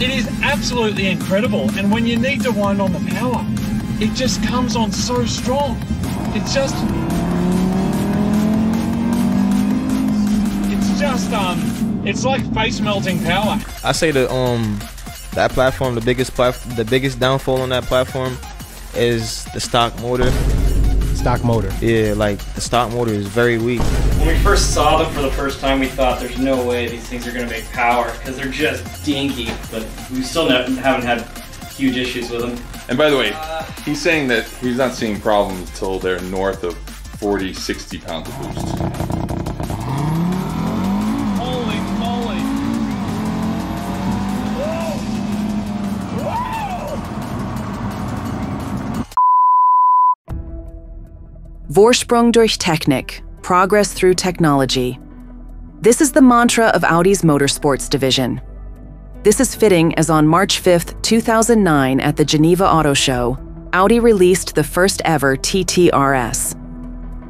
It is absolutely incredible. And when you need to wind on the power, it just comes on so strong. It's just it's just um it's like face melting power. I say the um that platform, the biggest plat- the biggest downfall on that platform is the stock motor. Stock motor. Yeah, like the stock motor is very weak. When we first saw them for the first time, we thought there's no way these things are going to make power because they're just dinky. But we still ne- haven't had huge issues with them. And by the way, he's saying that he's not seeing problems until they're north of 40, 60 pounds of boost. Vorsprung durch Technik, progress through technology. This is the mantra of Audi's motorsports division. This is fitting as on March 5, 2009, at the Geneva Auto Show, Audi released the first ever TTRS.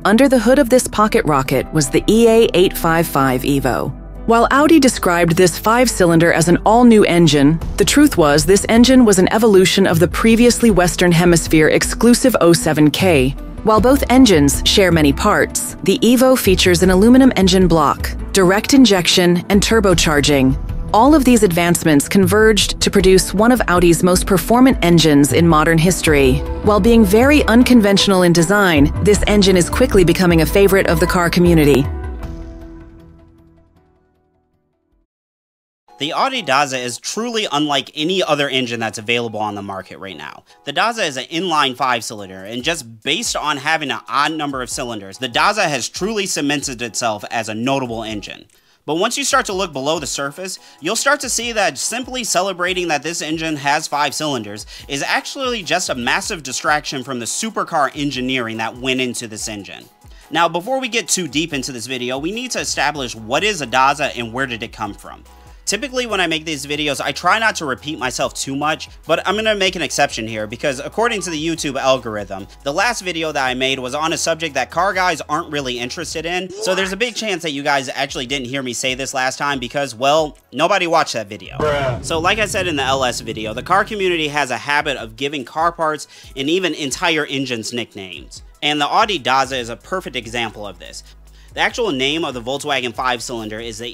Under the hood of this pocket rocket was the EA855 Evo. While Audi described this five cylinder as an all new engine, the truth was this engine was an evolution of the previously Western Hemisphere exclusive 07K. While both engines share many parts, the Evo features an aluminum engine block, direct injection, and turbocharging. All of these advancements converged to produce one of Audi's most performant engines in modern history. While being very unconventional in design, this engine is quickly becoming a favorite of the car community. The Audi Daza is truly unlike any other engine that's available on the market right now. The Daza is an inline 5-cylinder, and just based on having an odd number of cylinders, the Daza has truly cemented itself as a notable engine. But once you start to look below the surface, you'll start to see that simply celebrating that this engine has 5 cylinders is actually just a massive distraction from the supercar engineering that went into this engine. Now, before we get too deep into this video, we need to establish what is a Daza and where did it come from. Typically when I make these videos, I try not to repeat myself too much, but I'm gonna make an exception here because according to the YouTube algorithm, the last video that I made was on a subject that car guys aren't really interested in, so there's a big chance that you guys actually didn't hear me say this last time because, well, nobody watched that video. Bruh. So like I said in the LS video, the car community has a habit of giving car parts and even entire engines nicknames. And the Audi Daza is a perfect example of this. The actual name of the Volkswagen 5-cylinder is the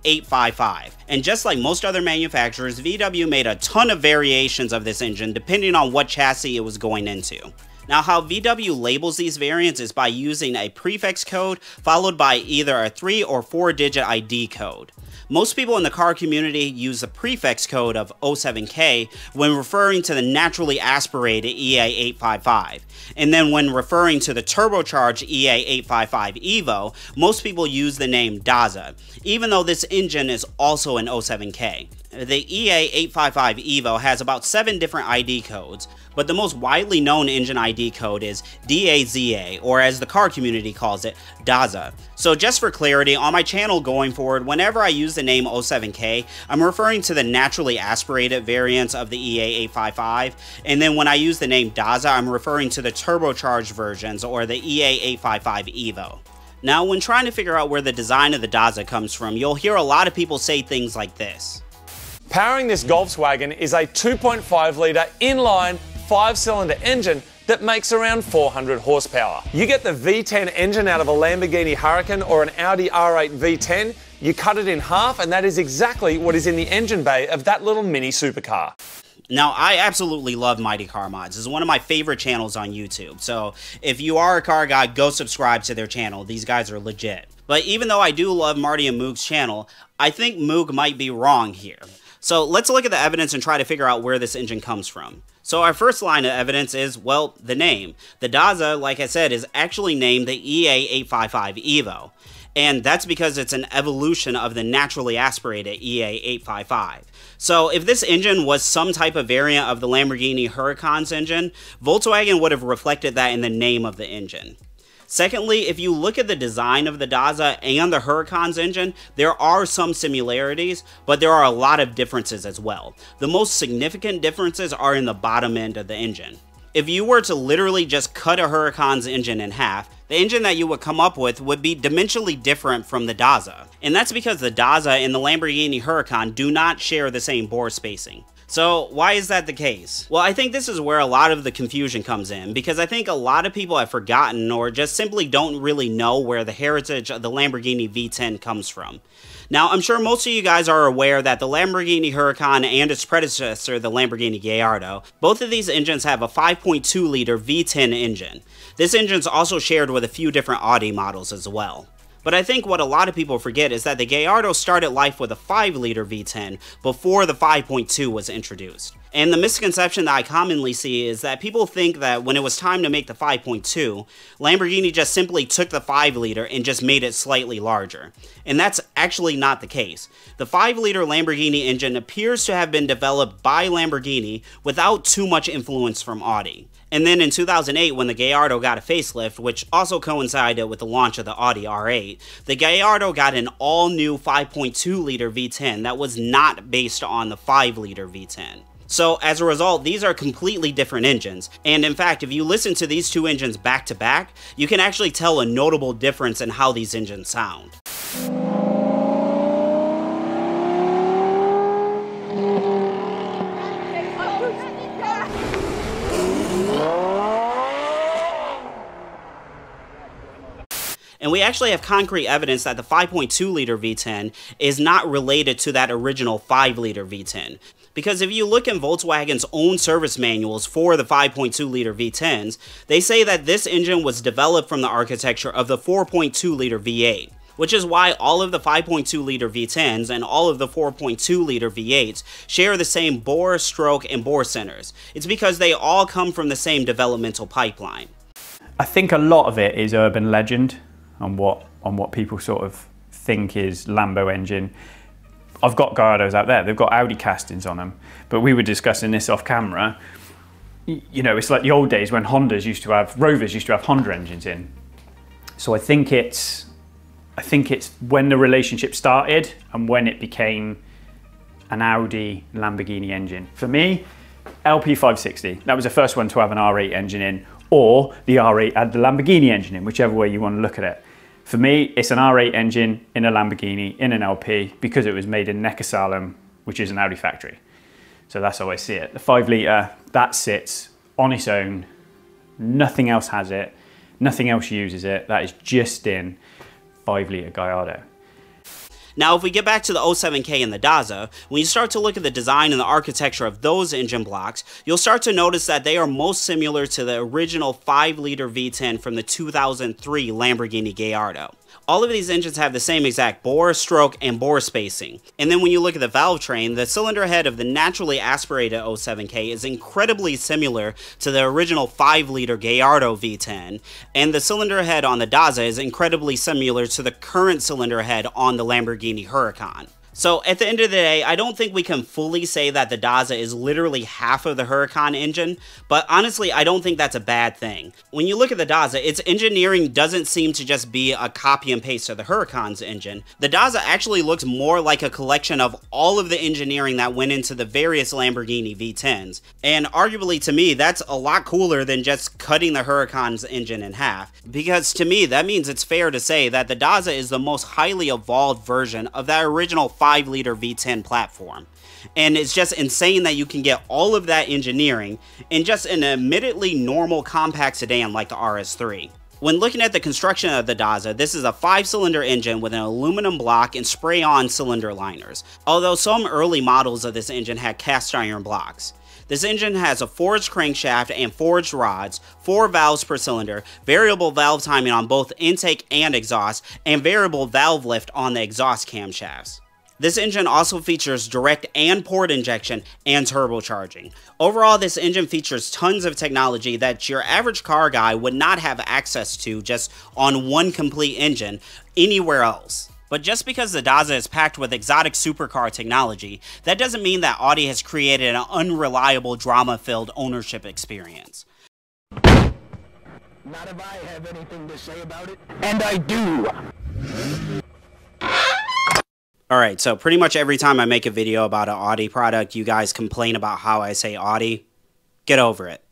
EA855, and just like most other manufacturers, VW made a ton of variations of this engine depending on what chassis it was going into. Now how VW labels these variants is by using a prefix code followed by either a 3 or 4 digit ID code. Most people in the car community use the prefix code of 07K when referring to the naturally aspirated EA855. And then when referring to the turbocharged EA855 Evo, most people use the name Daza, even though this engine is also an 07K. The EA855 Evo has about 7 different ID codes, but the most widely known engine ID code is DAZA, or as the car community calls it, DAZA. So just for clarity, on my channel going forward, whenever I use the name 07K, I'm referring to the naturally aspirated variants of the EA855, and then when I use the name DAZA, I'm referring to the turbocharged versions, or the EA855 Evo. Now, when trying to figure out where the design of the Daza comes from, you'll hear a lot of people say things like this. Powering this Volkswagen is a 2.5 litre inline five cylinder engine that makes around 400 horsepower. You get the V10 engine out of a Lamborghini Huracan or an Audi R8 V10, you cut it in half, and that is exactly what is in the engine bay of that little mini supercar. Now, I absolutely love Mighty Car Mods. Is one of my favorite channels on YouTube. So, if you are a car guy, go subscribe to their channel. These guys are legit. But even though I do love Marty and Moog's channel, I think Moog might be wrong here. So let's look at the evidence and try to figure out where this engine comes from. So our first line of evidence is, well, the name. The Daza, like I said, is actually named the EA855 Evo. And that's because it's an evolution of the naturally aspirated EA855. So if this engine was some type of variant of the Lamborghini Huracan's engine, Volkswagen would have reflected that in the name of the engine. Secondly, if you look at the design of the Daza and the Huracan's engine, there are some similarities, but there are a lot of differences as well. The most significant differences are in the bottom end of the engine. If you were to literally just cut a Huracan's engine in half, the engine that you would come up with would be dimensionally different from the Daza. And that's because the Daza and the Lamborghini Huracan do not share the same bore spacing. So, why is that the case? Well, I think this is where a lot of the confusion comes in because I think a lot of people have forgotten or just simply don't really know where the heritage of the Lamborghini V10 comes from. Now, I'm sure most of you guys are aware that the Lamborghini Huracan and its predecessor, the Lamborghini Gallardo, both of these engines have a 5.2 liter V10 engine. This engine is also shared with a few different Audi models as well. But I think what a lot of people forget is that the Gallardo started life with a 5 liter V10 before the 5.2 was introduced. And the misconception that I commonly see is that people think that when it was time to make the 5.2, Lamborghini just simply took the 5 liter and just made it slightly larger. And that's actually not the case. The 5 liter Lamborghini engine appears to have been developed by Lamborghini without too much influence from Audi. And then in 2008, when the Gallardo got a facelift, which also coincided with the launch of the Audi R8, the Gallardo got an all new 5.2 liter V10 that was not based on the 5 liter V10. So as a result, these are completely different engines. And in fact, if you listen to these two engines back to back, you can actually tell a notable difference in how these engines sound. And we actually have concrete evidence that the 5.2 liter V10 is not related to that original 5 liter V10. Because if you look in Volkswagen's own service manuals for the 5.2 liter V10s, they say that this engine was developed from the architecture of the 4.2 liter V8 which is why all of the 5.2 liter V10s and all of the 4.2 liter V8s share the same bore, stroke, and bore centers. It's because they all come from the same developmental pipeline. I think a lot of it is urban legend on what on what people sort of think is Lambo engine. I've got Gallardos out there. They've got Audi castings on them. But we were discussing this off camera. You know, it's like the old days when Hondas used to have Rovers used to have Honda engines in. So I think it's I think it's when the relationship started and when it became an Audi Lamborghini engine. For me, LP560, that was the first one to have an R8 engine in, or the R8 had uh, the Lamborghini engine in, whichever way you want to look at it. For me, it's an R8 engine in a Lamborghini, in an LP, because it was made in Neckarsulm, which is an Audi factory. So that's how I see it. The five litre, that sits on its own. Nothing else has it. Nothing else uses it. That is just in five litre Gallardo. Now, if we get back to the 07K and the Daza, when you start to look at the design and the architecture of those engine blocks, you'll start to notice that they are most similar to the original 5-liter V10 from the 2003 Lamborghini Gallardo. All of these engines have the same exact bore, stroke, and bore spacing. And then when you look at the valve train, the cylinder head of the naturally aspirated 07K is incredibly similar to the original 5-liter Gallardo V10, and the cylinder head on the Daza is incredibly similar to the current cylinder head on the Lamborghini Huracan. So at the end of the day, I don't think we can fully say that the Daza is literally half of the Huracan engine, but honestly, I don't think that's a bad thing. When you look at the Daza, its engineering doesn't seem to just be a copy and paste of the Huracan's engine. The Daza actually looks more like a collection of all of the engineering that went into the various Lamborghini V10s. And arguably to me, that's a lot cooler than just cutting the Huracan's engine in half. Because to me, that means it's fair to say that the Daza is the most highly evolved version of that original 5 liter V10 platform. And it's just insane that you can get all of that engineering in just an admittedly normal compact sedan like the RS3. When looking at the construction of the Daza, this is a 5-cylinder engine with an aluminum block and spray-on cylinder liners, although some early models of this engine had cast iron blocks. This engine has a forged crankshaft and forged rods, 4 valves per cylinder, variable valve timing on both intake and exhaust, and variable valve lift on the exhaust camshafts. This engine also features direct and port injection and turbocharging. Overall, this engine features tons of technology that your average car guy would not have access to just on one complete engine anywhere else. But just because the Daza is packed with exotic supercar technology, that doesn't mean that Audi has created an unreliable drama-filled ownership experience. Not if I have anything to say about it, and I do. All right, so pretty much every time I make a video about an Audi product, you guys complain about how I say Audi. Get over it.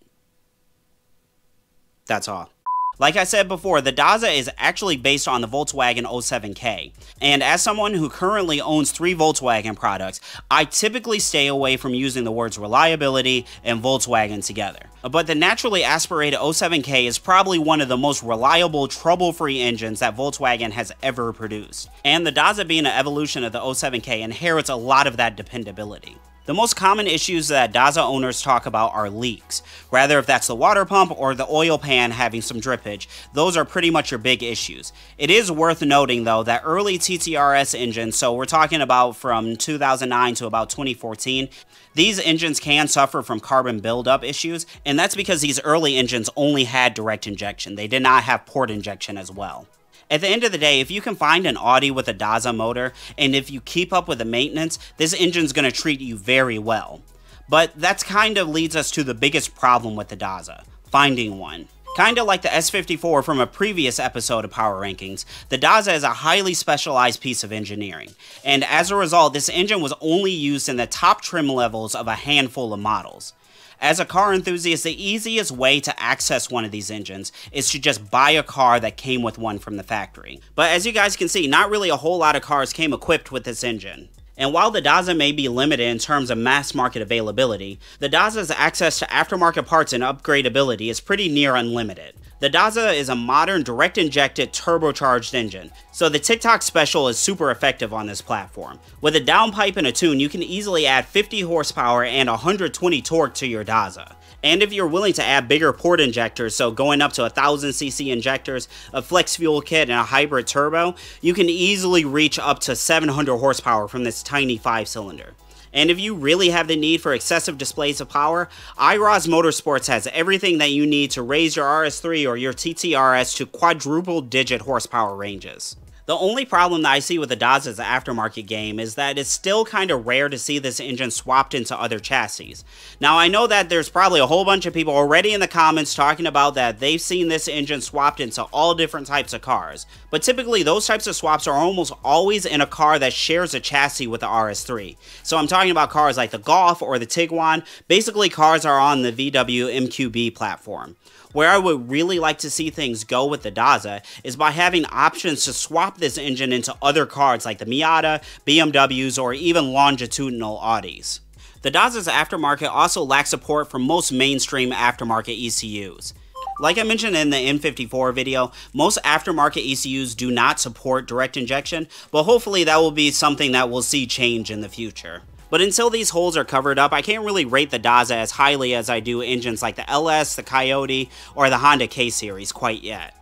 That's all. Like I said before, the Daza is actually based on the Volkswagen 07K. And as someone who currently owns three Volkswagen products, I typically stay away from using the words reliability and Volkswagen together. But the naturally aspirated 07K is probably one of the most reliable, trouble-free engines that Volkswagen has ever produced. And the Daza being an evolution of the 07K inherits a lot of that dependability. The most common issues that Daza owners talk about are leaks. Rather if that's the water pump or the oil pan having some drippage, those are pretty much your big issues. It is worth noting though that early TTRS engines, so we're talking about from 2009 to about 2014, these engines can suffer from carbon buildup issues, and that's because these early engines only had direct injection. They did not have port injection as well. At the end of the day, if you can find an Audi with a Daza motor, and if you keep up with the maintenance, this engine's going to treat you very well. But that's kind of leads us to the biggest problem with the Daza, finding one. Kinda like the S54 from a previous episode of Power Rankings, the Daza is a highly specialized piece of engineering, and as a result, this engine was only used in the top trim levels of a handful of models. As a car enthusiast, the easiest way to access one of these engines is to just buy a car that came with one from the factory. But as you guys can see, not really a whole lot of cars came equipped with this engine. And while the Daza may be limited in terms of mass market availability, the Daza's access to aftermarket parts and upgradability is pretty near unlimited. The Daza is a modern direct injected turbocharged engine, so the TikTok special is super effective on this platform. With a downpipe and a tune, you can easily add 50 horsepower and 120 torque to your Daza. And if you're willing to add bigger port injectors, so going up to 1000cc injectors, a flex fuel kit, and a hybrid turbo, you can easily reach up to 700 horsepower from this tiny 5 cylinder. And if you really have the need for excessive displays of power, iROS Motorsports has everything that you need to raise your RS3 or your TTRS to quadruple digit horsepower ranges. The only problem that I see with the Daza's aftermarket game is that it's still kind of rare to see this engine swapped into other chassis. Now I know that there's probably a whole bunch of people already in the comments talking about that they've seen this engine swapped into all different types of cars, but typically those types of swaps are almost always in a car that shares a chassis with the RS3. So I'm talking about cars like the Golf or the Tiguan, basically cars are on the VW MQB platform. Where I would really like to see things go with the Daza is by having options to swap this engine into other cars like the Miata, BMWs, or even longitudinal Audis. The Daza's aftermarket also lacks support for most mainstream aftermarket ECUs. Like I mentioned in the N54 video, most aftermarket ECUs do not support direct injection, but hopefully that will be something that we'll see change in the future. But until these holes are covered up, I can't really rate the Daza as highly as I do engines like the LS, the Coyote, or the Honda K-Series quite yet.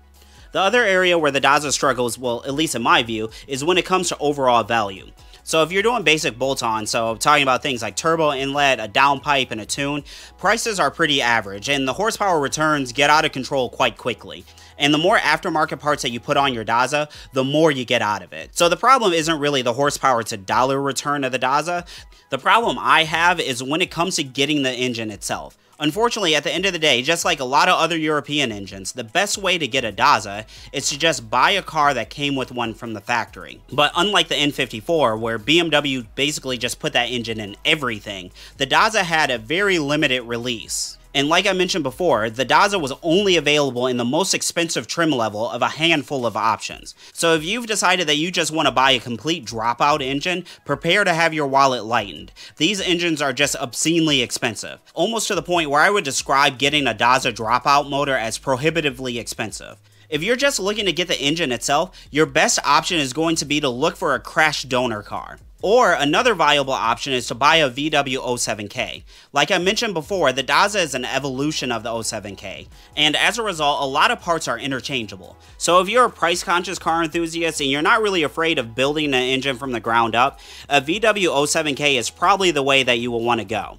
The other area where the Daza struggles, well, at least in my view, is when it comes to overall value. So if you're doing basic bolt-on, so talking about things like turbo inlet, a downpipe, and a tune, prices are pretty average, and the horsepower returns get out of control quite quickly. And the more aftermarket parts that you put on your Daza, the more you get out of it. So the problem isn't really the horsepower to dollar return of the Daza. The problem I have is when it comes to getting the engine itself. Unfortunately, at the end of the day, just like a lot of other European engines, the best way to get a Daza is to just buy a car that came with one from the factory. But unlike the N54, where BMW basically just put that engine in everything, the Daza had a very limited release. And like I mentioned before, the Daza was only available in the most expensive trim level of a handful of options. So if you've decided that you just want to buy a complete dropout engine, prepare to have your wallet lightened. These engines are just obscenely expensive, almost to the point where I would describe getting a Daza dropout motor as prohibitively expensive. If you're just looking to get the engine itself, your best option is going to be to look for a crash donor car. Or another viable option is to buy a VW 07K. Like I mentioned before, the Daza is an evolution of the 07K, and as a result, a lot of parts are interchangeable. So if you're a price-conscious car enthusiast and you're not really afraid of building an engine from the ground up, a VW 07K is probably the way that you will want to go.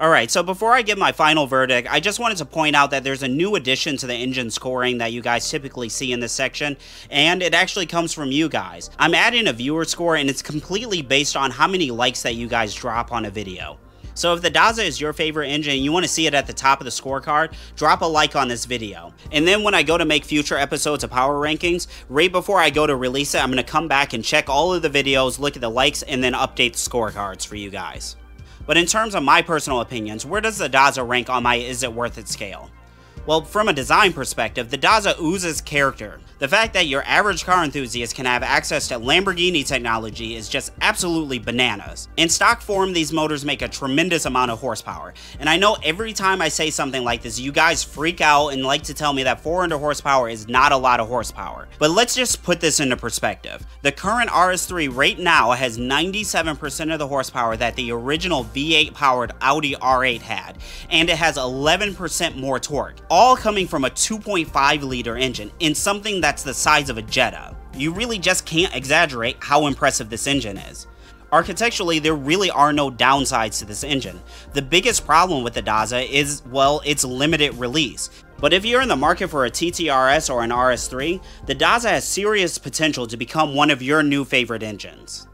Alright, so before I give my final verdict, I just wanted to point out that there's a new addition to the engine scoring that you guys typically see in this section, and it actually comes from you guys. I'm adding a viewer score, and it's completely based on how many likes that you guys drop on a video. So if the Daza is your favorite engine and you want to see it at the top of the scorecard, drop a like on this video. And then when I go to make future episodes of Power Rankings, right before I go to release it, I'm going to come back and check all of the videos, look at the likes, and then update the scorecards for you guys. But in terms of my personal opinions, where does the Daza rank on my is it worth it scale? Well, from a design perspective, the Daza oozes character. The fact that your average car enthusiast can have access to Lamborghini technology is just absolutely bananas. In stock form, these motors make a tremendous amount of horsepower, and I know every time I say something like this, you guys freak out and like to tell me that 400 horsepower is not a lot of horsepower. But let's just put this into perspective. The current RS3 right now has 97% of the horsepower that the original V8 powered Audi R8 had, and it has 11% more torque, all coming from a 2.5 liter engine in something that's the size of a Jetta. You really just can't exaggerate how impressive this engine is. Architecturally, there really are no downsides to this engine. The biggest problem with the Daza is, well, its limited release. But if you're in the market for a TTRS or an RS3, the Daza has serious potential to become one of your new favorite engines.